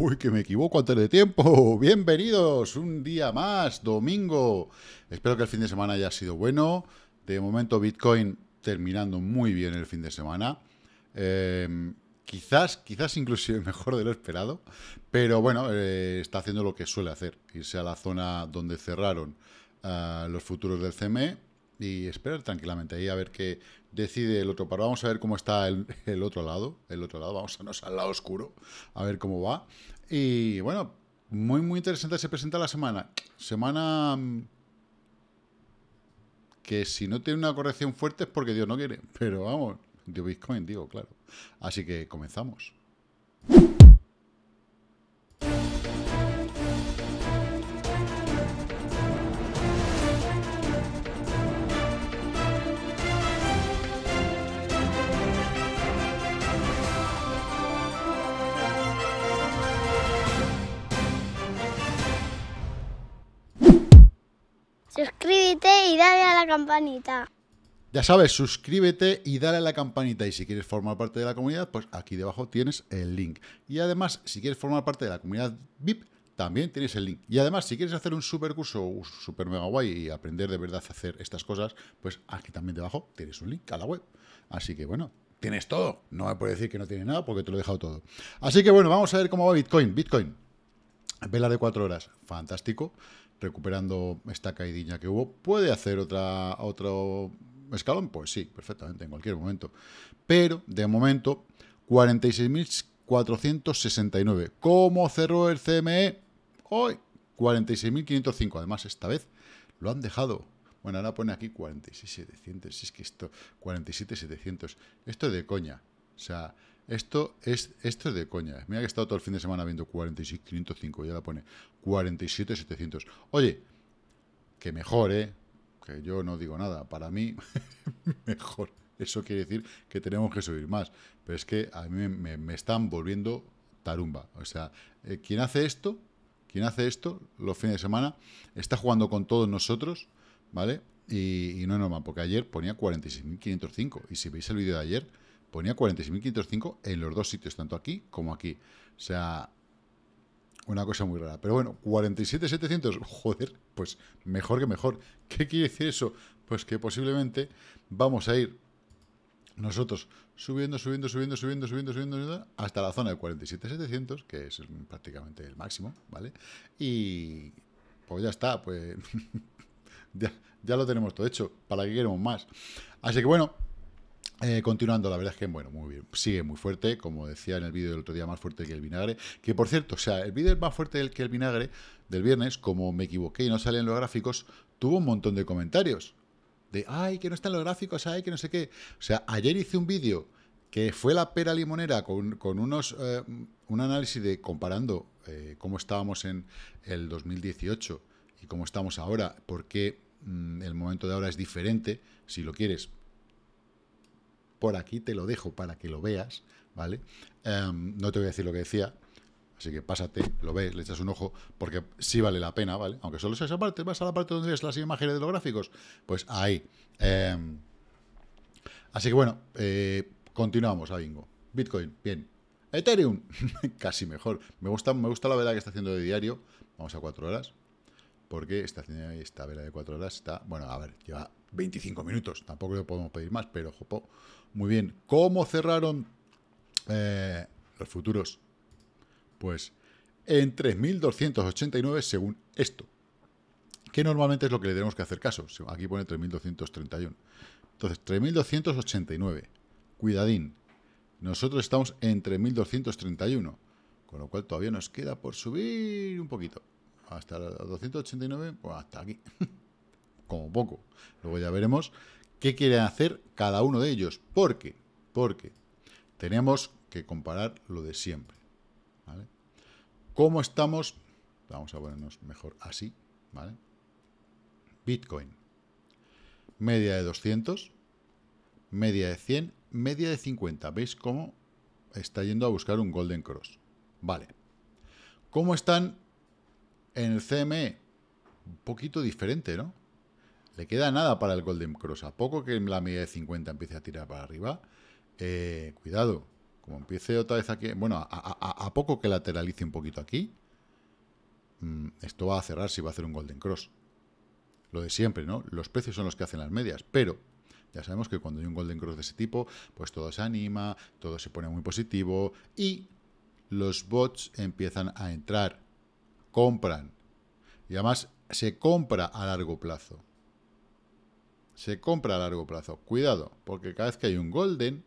Uy, que me equivoco antes de tiempo. Bienvenidos un día más, domingo. Espero que el fin de semana haya sido bueno. De momento, Bitcoin terminando muy bien el fin de semana. Em, quizás, quizás inclusive mejor de lo esperado. Pero bueno, eh, está haciendo lo que suele hacer. Irse a la zona donde cerraron eh, los futuros del CME y esperar tranquilamente ahí a ver qué decide el otro paro. Vamos a ver cómo está el, otro lado. El otro lado, vamos a irnos al lado oscuro, a ver cómo va. Y bueno, muy, muy interesante se presenta la semana. Semana mm, que si no tiene una corrección fuerte es porque Dios no quiere. Pero vamos, de Bitcoin, digo, claro. Así que comenzamos. Suscríbete y dale a la campanita. Ya sabes, suscríbete y dale a la campanita. Y si quieres formar parte de la comunidad, pues aquí debajo tienes el link. Y además, si quieres formar parte de la comunidad VIP, también tienes el link. Y además, si quieres hacer un super curso super mega guay y aprender de verdad a hacer estas cosas, pues aquí también debajo tienes un link a la web. Así que bueno, tienes todo. No me puede decir que no tiene nada porque te lo he dejado todo. Así que bueno, vamos a ver cómo va Bitcoin. Bitcoin. Vela de cuatro horas. Fantástico recuperando esta caidilla que hubo. ¿Puede hacer otra, otro escalón? Pues sí, perfectamente, en cualquier momento. Pero, de momento, 46.469. ¿Cómo cerró el CME? Hoy, 46.505. Además, esta vez lo han dejado. Bueno, ahora pone aquí 46.700. Si es que esto, 47.700. Esto es de coña. O sea, esto es, esto es de coña. Mira que he estado todo el fin de semana viendo 46.505, ya la pone 47.700. Oye, que mejor, ¿eh? Que yo no digo nada. Para mí, mejor. Eso quiere decir que tenemos que subir más. Pero es que a mí me, están volviendo tarumba. O sea, eh, quien hace esto, quien hace esto los fines de semana, está jugando con todos nosotros, ¿vale? Y, y no es normal, porque ayer ponía 46.505. Y si veis el vídeo de ayer ponía 46.505 en los dos sitios, tanto aquí como aquí. O sea, una cosa muy rara. Pero bueno, 47.700, joder, pues mejor que mejor. ¿Qué quiere decir eso? Pues que posiblemente vamos a ir nosotros subiendo, subiendo, subiendo, subiendo, subiendo, subiendo, hasta la zona de 47.700, que es prácticamente el máximo, ¿vale? Y pues ya está, pues ya, ya lo tenemos todo hecho. ¿Para qué queremos más? Así que bueno, eh, continuando, la verdad es que, bueno, muy bien, sigue muy fuerte, como decía en el vídeo del otro día, más fuerte que el vinagre, que por cierto, o sea, el vídeo es más fuerte que el vinagre del viernes, como me equivoqué y no salían los gráficos, tuvo un montón de comentarios, de, ay, que no están los gráficos, ay, que no sé qué, o sea, ayer hice un vídeo que fue la pera limonera con, con unos, eh, un análisis de comparando eh, cómo estábamos en el 2018 y cómo estamos ahora, porque mm, el momento de ahora es diferente, si lo quieres, por aquí te lo dejo para que lo veas, ¿vale? Em, no te voy a decir lo que decía, así que pásate, lo ves, le echas un ojo, porque sí vale la pena, ¿vale? Aunque solo sea esa parte, vas a la parte donde ves las imágenes de los gráficos, pues ahí. Em, así que bueno, eh, continuamos a Bingo. Bitcoin, bien. Ethereum, casi mejor. Me gusta, me gusta la vela que está haciendo de diario. Vamos a cuatro horas. Porque esta, esta vela de cuatro horas está... Bueno, a ver, lleva 25 minutos. Tampoco le podemos pedir más, pero jopo, muy bien. ¿Cómo cerraron eh, los futuros? Pues en 3.289 según esto. Que normalmente es lo que le tenemos que hacer caso. Aquí pone 3.231. Entonces, 3.289. Cuidadín. Nosotros estamos en 3.231. Con lo cual todavía nos queda por subir un poquito. Hasta 289, pues hasta aquí. Como poco. Luego ya veremos qué quieren hacer cada uno de ellos. ¿Por qué? Porque tenemos que comparar lo de siempre. ¿Cómo estamos? Vamos a ponernos mejor así. ¿vale? Bitcoin. Media de 200, media de 100, media de 50. ¿Veis cómo está yendo a buscar un Golden Cross? Vale. ¿Cómo están en el CME? Un poquito diferente, ¿no? Le queda nada para el Golden Cross. A poco que la media de 50 empiece a tirar para arriba, eh, cuidado, como empiece otra vez aquí, bueno, a, poco que lateralice un poquito aquí, mm, esto va a cerrar si va a hacer un Golden Cross. Lo de siempre, ¿no? Los precios son los que hacen las medias, pero ya sabemos que cuando hay un Golden Cross de ese tipo, pues todo se anima, todo se pone muy positivo y los bots empiezan a entrar, compran. Y además se compra a largo plazo. Se compra a largo plazo. Cuidado, porque cada vez que hay un Golden,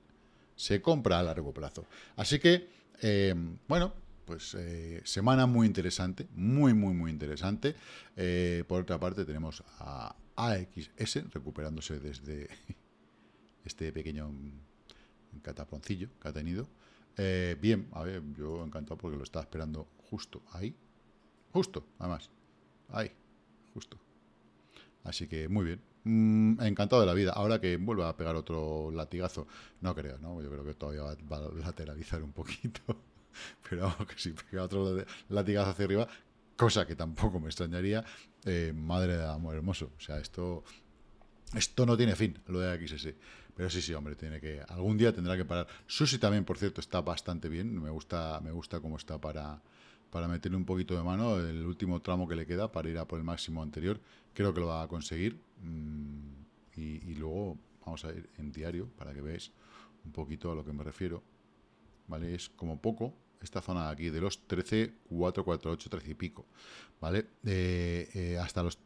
se compra a largo plazo. Así que, eh, bueno, pues eh, semana muy interesante, muy, muy, muy interesante. Eh, por otra parte, tenemos a AXS recuperándose desde este pequeño cataponcillo que ha tenido. Eh, bien, a ver, yo encantado porque lo estaba esperando justo ahí. Justo, además. Ahí, justo. Así que muy bien. Mm, encantado de la vida. Ahora que vuelva a pegar otro latigazo, no creo, ¿no? Yo creo que todavía va, a lateralizar un poquito. Pero que si pega otro latigazo hacia arriba, cosa que tampoco me extrañaría, eh, madre de amor hermoso. O sea, esto, esto no tiene fin, lo de XS. Pero sí, sí, hombre, tiene que. Algún día tendrá que parar. Susi también, por cierto, está bastante bien. Me gusta, me gusta cómo está para, para meterle un poquito de mano. El último tramo que le queda para ir a por el máximo anterior. Creo que lo va a conseguir. Mm, y, luego vamos a ir en diario para que veáis un poquito a lo que me refiero. ¿Vale? Es como poco esta zona de aquí, de los 13, 4, 4, 8, 13 y pico. ¿Vale? Eh, eh, hasta los.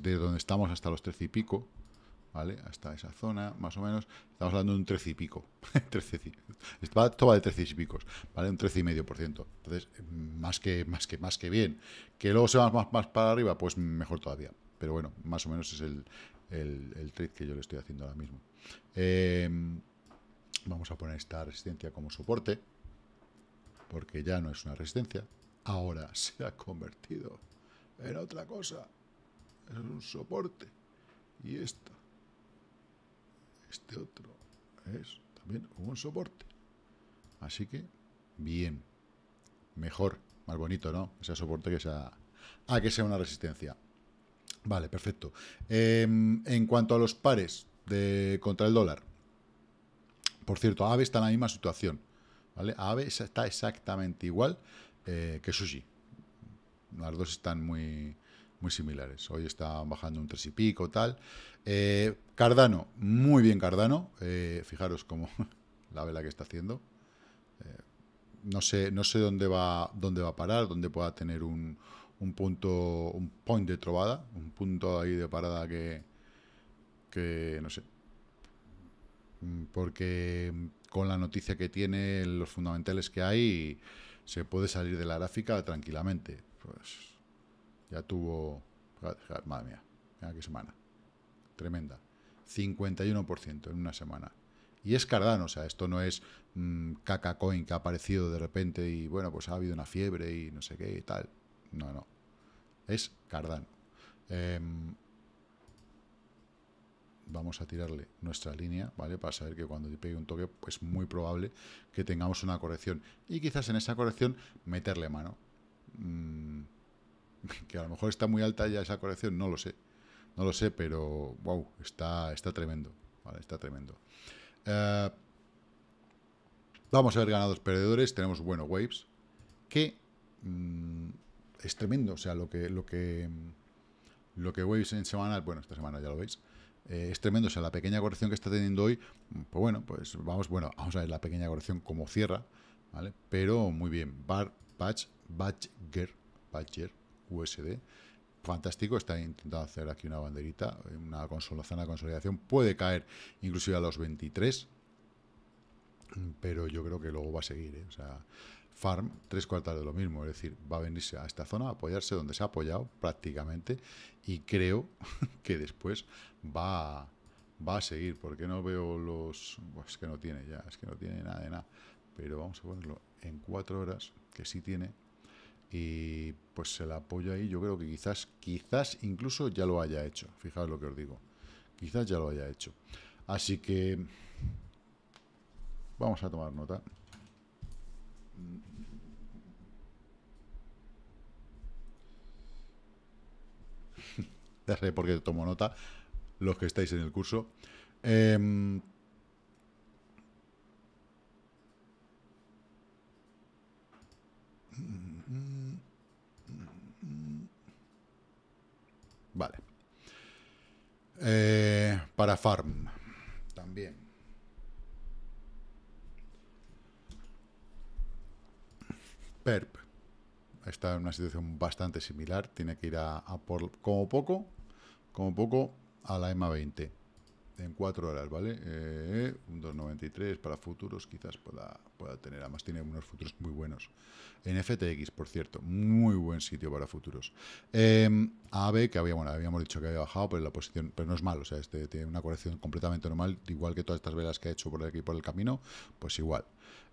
De donde estamos hasta los 13 y pico, ¿vale? Hasta esa zona, más o menos. Estamos hablando de un 13 y pico. 13, esto va de 13 y picos, ¿vale? Un 13 y medio por ciento. Entonces, más que, más que, más que bien. Que luego se va más, más para arriba, pues mejor todavía. Pero bueno, más o menos es el, trade que yo le estoy haciendo ahora mismo. Em, vamos a poner esta resistencia como soporte, porque ya no es una resistencia, ahora se ha convertido en otra cosa. Es un soporte. Y esto este otro es también un soporte. Así que, bien. Mejor, más bonito, ¿no? Ese soporte que sea, a que sea una resistencia. Vale, perfecto. Em, en cuanto a los pares de contra el dólar, por cierto, AVE está en la misma situación. ¿vale? AVE está exactamente igual eh, que Sushi. Las dos están muy, muy similares. Hoy está bajando un tres y pico, tal. Eh, Cardano, muy bien Cardano. Eh, fijaros cómo la vela que está haciendo. No sé, no sé dónde va, dónde va a parar, dónde pueda tener un, un punto, un point de trovada, un punto ahí de parada que, que no sé. Porque con la noticia que tiene, los fundamentales que hay, se puede salir de la gráfica tranquilamente. Pues ya tuvo... Madre mía, qué semana. Tremenda. 51% en una semana. Y es Cardano, o sea, esto no es mmm, Caca Coin que ha aparecido de repente y bueno, pues ha habido una fiebre y no sé qué y tal. No, no. Es Cardano. Em, vamos a tirarle nuestra línea, ¿vale? Para saber que cuando te pegue un toque, pues muy probable que tengamos una corrección. Y quizás en esa corrección meterle mano. Mm, que a lo mejor está muy alta ya esa corrección, no lo sé. No lo sé, pero wow, está, está tremendo. Vale, está tremendo. Eh, vamos a ver ganados perdedores. Tenemos bueno Waves, que mm, es tremendo. O sea, lo que, lo que lo que Waves en semanal, bueno, esta semana ya lo veis, eh, es tremendo. O sea, la pequeña corrección que está teniendo hoy, pues bueno, pues vamos, bueno, vamos a ver la pequeña corrección como cierra, ¿vale? Pero muy bien. Bar, Batch, Badger, Badger, USD. Fantástico, está intentando hacer aquí una banderita, una consolación, una consolidación. Puede caer inclusive a los 23, pero yo creo que luego va a seguir. ¿eh? O sea, Farm, tres cuartas de lo mismo, es decir, va a venirse a esta zona, a apoyarse donde se ha apoyado prácticamente, y creo que después va, va a seguir, porque no veo los... Pues es que no tiene ya, es que no tiene nada de nada, pero vamos a ponerlo en cuatro horas, que sí tiene, y pues se la apoya ahí. Yo creo que quizás, quizás incluso ya lo haya hecho. Fijaos lo que os digo. Quizás ya lo haya hecho. Así que vamos a tomar nota. Déjale porque tomo nota los que estáis en el curso. Em, vale. Eh, para farm. Perp está en una situación bastante similar. Tiene que ir a, por, como poco, como poco, a la EMA 20 en 4 horas, ¿vale? Eh, un 2.93 para futuros quizás pueda, pueda tener, además tiene unos futuros muy buenos. En FTX, por cierto, muy buen sitio para futuros. Eh, AVE, que había, bueno, habíamos dicho que había bajado, pero la posición, pero no es malo, o sea, este tiene una corrección completamente normal, igual que todas estas velas que ha hecho por aquí por el camino, pues igual.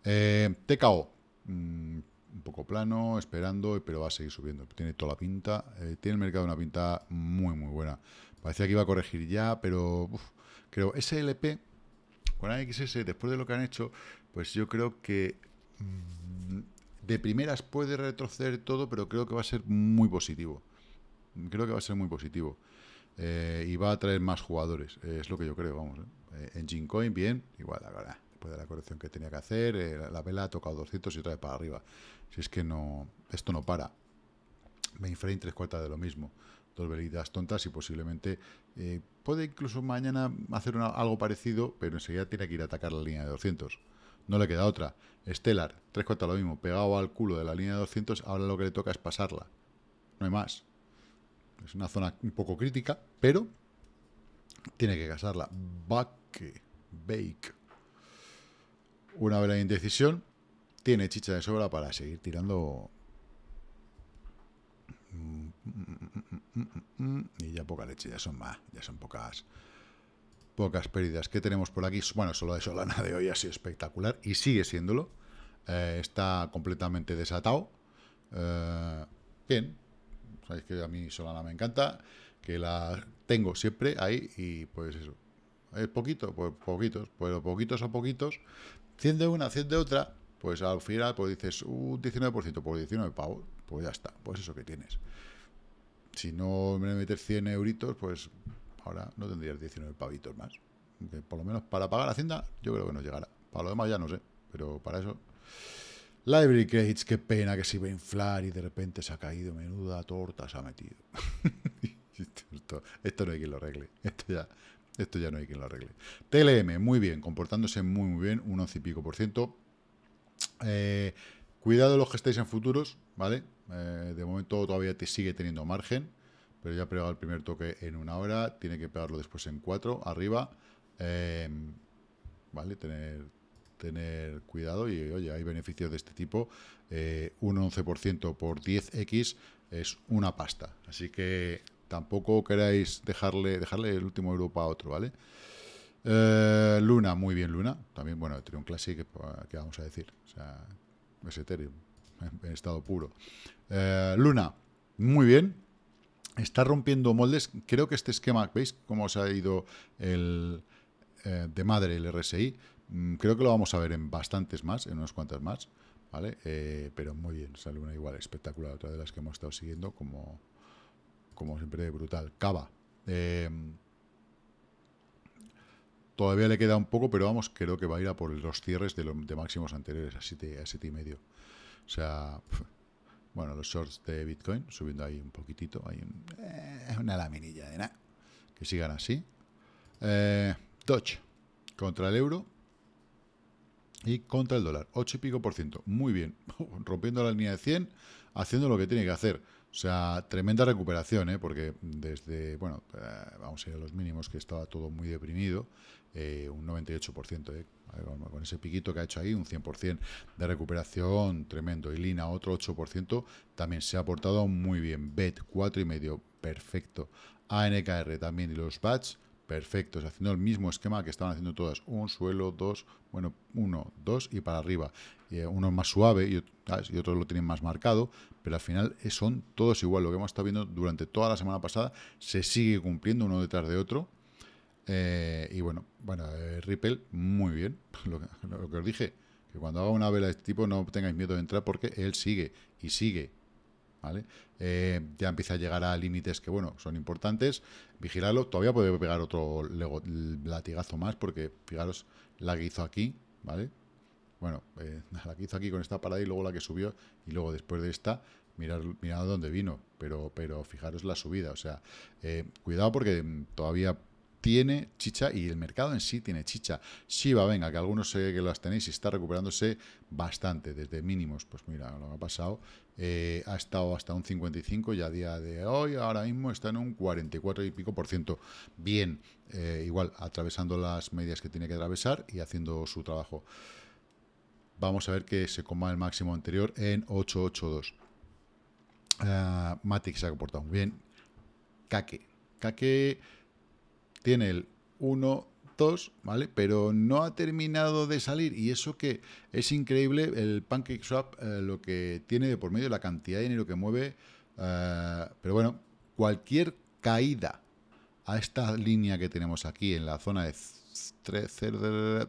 Eh, TKO, mm, un poco plano, esperando, pero va a seguir subiendo. Tiene toda la pinta. Eh, tiene el mercado una pinta muy, muy buena. Parecía que iba a corregir ya, pero creo SLP con AXS, después de lo que han hecho, pues yo creo que mm, de primeras puede retroceder todo, pero creo que va a ser muy positivo. Creo que va a ser muy positivo. Eh, y va a traer más jugadores. es lo que yo creo, vamos. ¿eh? en Gincoin, bien, igual, la después de la corrección que tenía que hacer, la vela ha tocado 200 y otra vez para arriba. Si es que no, esto no para. Mainframe tres cuartas de lo mismo. Dos velitas tontas y posiblemente eh, puede incluso mañana hacer algo parecido, pero enseguida tiene que ir a atacar la línea de 200. No le queda otra. Stellar, tres cuartas lo mismo, pegado al culo de la línea de 200, ahora lo que le toca es pasarla. No hay más. Es una zona un poco crítica, pero tiene que casarla. Bake, bake. Una vela de indecisión tiene chicha de sobra para seguir tirando. Y ya poca leche, ya son más, ya son pocas pocas pérdidas. ¿Qué tenemos por aquí? Bueno, solo de Solana de hoy ha sido espectacular y sigue siéndolo. Eh, está completamente desatado. Eh, bien, sabéis que a mí Solana me encanta, que la tengo siempre ahí y pues eso. Es poquito, pues poquitos, pues poquitos a poquitos. 100 de una, 100 de otra, pues al final pues dices un 19%, por 19 pavos, pues ya está, pues eso que tienes. Si no me metes 100 euritos, pues ahora no tendrías 19 pavitos más. por lo menos para pagar Hacienda, yo creo que no llegará. Para lo demás ya no sé, pero para eso. Library Credits, qué pena que se iba a inflar y de repente se ha caído, menuda torta se ha metido. esto, esto, no hay quien lo arregle. Esto ya, esto ya no hay quien lo arregle. TLM, muy bien, comportándose muy, muy bien, un 11 y pico por ciento. Eh, cuidado los que estáis en futuros, ¿vale? Eh, de momento todavía te sigue teniendo margen, pero ya ha pegado el primer toque en una hora, tiene que pegarlo después en cuatro, arriba. Em, ¿Vale? Tener, tener cuidado y, oye, hay beneficios de este tipo. Eh, un 11% por 10x es una pasta. Así que tampoco queráis dejarle, dejarle el último euro a otro, ¿vale? Eh, Luna, muy bien Luna. También, bueno, Ethereum Classic, ¿qué vamos a decir? O sea, es Ethereum, en estado puro. Eh, Luna, muy bien. Está rompiendo moldes. Creo que este esquema, ¿veis cómo se ha ido el, eh, de madre el RSI? Mm, creo que lo vamos a ver en bastantes más, en unas cuantas más. ¿Vale? pero muy bien, sale una igual espectacular, otra de las que hemos estado siguiendo, como, como siempre, brutal. Cava. Todavía le queda un poco, pero vamos, creo que va a ir a por los cierres de, los de máximos anteriores, a 7, a y medio. O sea, bueno, los shorts de Bitcoin subiendo ahí un poquitito, hay eh, una laminilla de nada. Que sigan así. Eh, Dodge contra el euro y contra el dólar, 8 y pico por ciento. Muy bien, rompiendo la línea de 100, haciendo lo que tiene que hacer. O sea, tremenda recuperación, ¿eh? porque desde, bueno, eh, vamos a ir a los mínimos, que estaba todo muy deprimido, eh, un 98%, ¿eh? con ese piquito que ha hecho ahí, un 100% de recuperación tremendo. Y Lina, otro 8%, también se ha portado muy bien. BET, 4,5%, perfecto. ANKR también, y los BATS, perfectos, haciendo el mismo esquema que estaban haciendo todas, un suelo, dos, bueno, uno, dos y para arriba. Eh, uno más suave y, otros lo tienen más marcado, pero al final son todos igual. Lo que hemos estado viendo durante toda la semana pasada se sigue cumpliendo uno detrás de otro. Eh, y bueno, bueno, eh, Ripple, muy bien. Lo que, os dije, que cuando haga una vela de este tipo no tengáis miedo de entrar porque él sigue y sigue ¿vale? Ya empieza a llegar a límites que, bueno, son importantes. Vigilarlo. Todavía puede pegar otro latigazo más porque, fijaros, la que hizo aquí, ¿vale? Bueno, eh, la que hizo aquí con esta parada y luego la que subió y luego después de esta, mirad, mirad dónde vino. Pero, pero fijaros la subida. O sea, eh, cuidado porque todavía tiene chicha y el mercado en sí tiene chicha. Shiba, venga, que algunos sé que las tenéis y está recuperándose bastante desde mínimos. Pues mira, lo que ha pasado, eh, ha estado hasta un 55 y a día de hoy, ahora mismo está en un 44 y pico por ciento. Bien, eh, igual, atravesando las medias que tiene que atravesar y haciendo su trabajo. Vamos a ver que se coma el máximo anterior en 882. Uh, Matic se ha comportado muy bien. Kake. Kake tiene el 1, 2, ¿vale? Pero no ha terminado de salir. Y eso que es increíble, el Pancake Swap, eh, lo que tiene de por medio, la cantidad de dinero que mueve. Eh, pero bueno, cualquier caída a esta línea que tenemos aquí en la zona de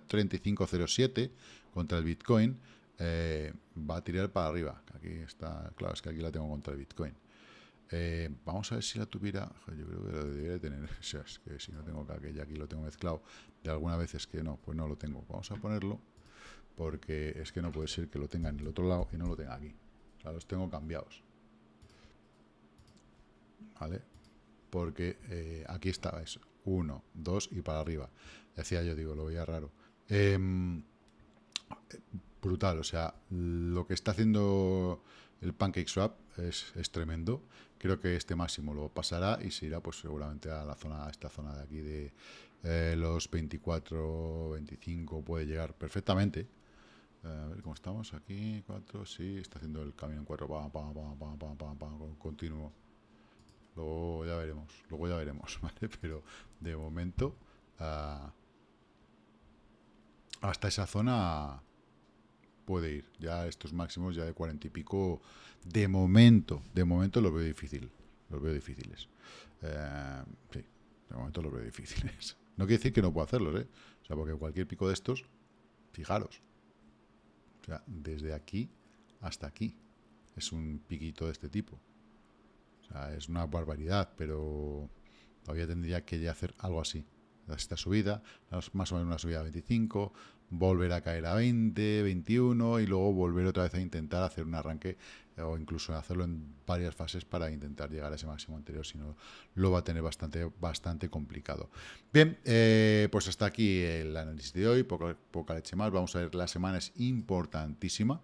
3507 contra el Bitcoin, eh, va a tirar para arriba. Aquí está, claro, es que aquí la tengo contra el Bitcoin. Eh, vamos a ver si la tuviera. Yo creo que lo debería de tener. O sea, es que si no tengo que ya aquí lo tengo mezclado. De alguna vez es que no, pues no lo tengo. Vamos a ponerlo porque es que no puede ser que lo tenga en el otro lado y no lo tenga aquí. O los tengo cambiados. ¿Vale? Porque eh, aquí estaba eso. Uno, dos y para arriba. Decía yo, digo, lo veía raro. Em, brutal, o sea, lo que está haciendo el Pancake Swap es, es tremendo. Creo que este máximo lo pasará y se irá pues seguramente a la zona, esta zona de aquí de eh, los 24, 25, puede llegar perfectamente. Eh, a ver cómo estamos aquí, 4, sí, está haciendo el camino en 4, pam, pam, pam, pam, pam, pam, pam, continuo. Luego ya veremos, luego ya veremos, ¿vale? Pero de momento, uh, hasta esa zona puede ir. Ya estos máximos ya de 40 y pico, de momento, de momento lo veo difícil. Los veo difíciles. Eh, sí, de momento los veo difíciles. No quiere decir que no pueda hacerlos, ¿eh? O sea, porque cualquier pico de estos, fijaros. O sea, desde aquí hasta aquí es un piquito de este tipo. O sea, es una barbaridad, pero todavía tendría que hacer algo así. Esta subida, más o menos una subida a 25, volver a caer a 20, 21 y luego volver otra vez a intentar hacer un arranque o incluso hacerlo en varias fases para intentar llegar a ese máximo anterior, si no lo va a tener bastante, bastante complicado. Bien, eh, pues hasta aquí el análisis de hoy, poca leche más, vamos a ver, la semana es importantísima,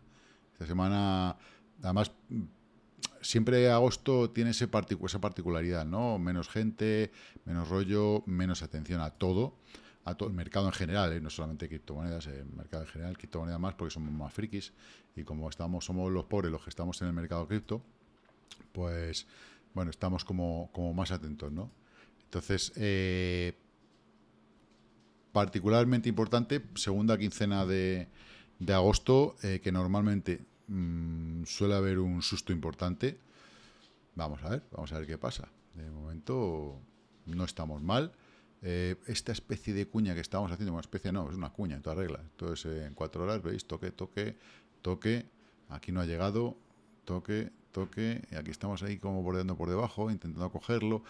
esta semana, además, siempre agosto tiene ese esa particularidad, ¿no? Menos gente, menos rollo, menos atención a todo a todo el mercado en general, ¿eh? no solamente criptomonedas, el mercado en general, criptomonedas más porque somos más frikis y como estamos, somos los pobres los que estamos en el mercado cripto, pues bueno, estamos como, como más atentos, ¿no? Entonces, eh, particularmente importante, segunda quincena de, de agosto, eh, que normalmente mmm, suele haber un susto importante. Vamos a ver, vamos a ver qué pasa. De momento no estamos mal. Eh, esta especie de cuña que estamos haciendo, una especie no, es una cuña en toda regla. Entonces, eh, en cuatro horas, veis, toque, toque, toque, aquí no ha llegado, toque, toque, y aquí estamos ahí como bordeando por debajo, intentando cogerlo.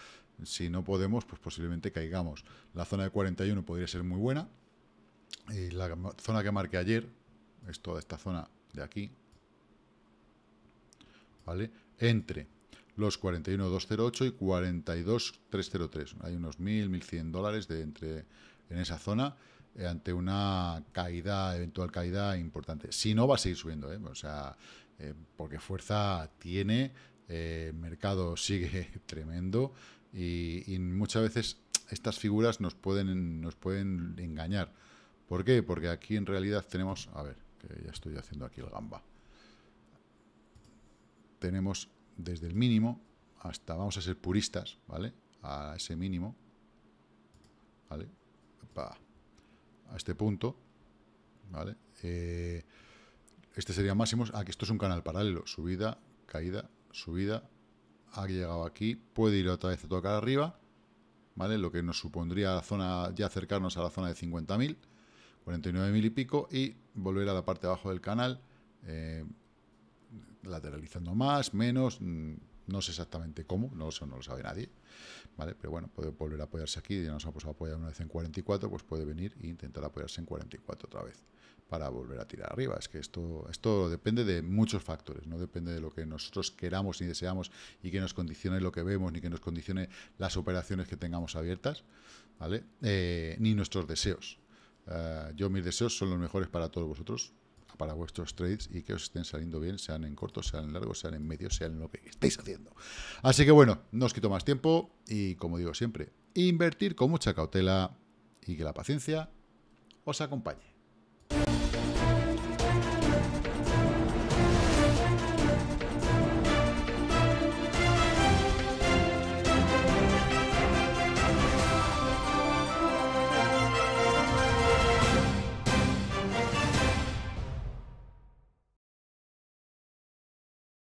Si no podemos, pues posiblemente caigamos. La zona de 41 podría ser muy buena. Y la zona que marqué ayer, es toda esta zona de aquí, ¿vale? Entre los 41.208 y 42.303. Hay unos 1.000, 1.100 dólares de entre, en esa zona eh, ante una caída, eventual caída importante. Si no, va a seguir subiendo, ¿eh? o sea, eh, porque fuerza tiene, el mercado sigue tremendo y, y, muchas veces estas figuras nos pueden, nos pueden engañar. ¿Por qué? Porque aquí en realidad tenemos, a ver, que ya estoy haciendo aquí el gamba. Tenemos desde el mínimo hasta, vamos a ser puristas, ¿vale? A ese mínimo, ¿vale? a este punto, ¿vale? Eh, este sería máximos. Aquí esto es un canal paralelo. Subida, caída, subida. Ha llegado aquí. Puede ir otra vez a tocar arriba. ¿Vale? Lo que nos supondría la zona, ya acercarnos a la zona de 50.000, 49.000 y pico, y volver a la parte de abajo del canal. Eh, lateralizando más, menos, mm, no sé exactamente cómo, no, eso no lo sabe nadie, ¿vale? Pero bueno, puede volver a apoyarse aquí, ya nos ha apoyado una vez en 44, pues puede venir e intentar apoyarse en 44 otra vez. para volver a tirar arriba. Es que esto, esto depende de muchos factores, no depende de lo que nosotros queramos ni deseamos y que nos condicione lo que vemos, ni que nos condicione las operaciones que tengamos abiertas, ¿vale? Eh, ni nuestros deseos. Eh, yo mis deseos son los mejores para todos vosotros, para vuestros trades y que os estén saliendo bien, sean en corto, sean en largo, sean en medio, sean en lo que estéis haciendo. Así que bueno, no os quito más tiempo y como digo siempre, invertir con mucha cautela y que la paciencia os acompañe.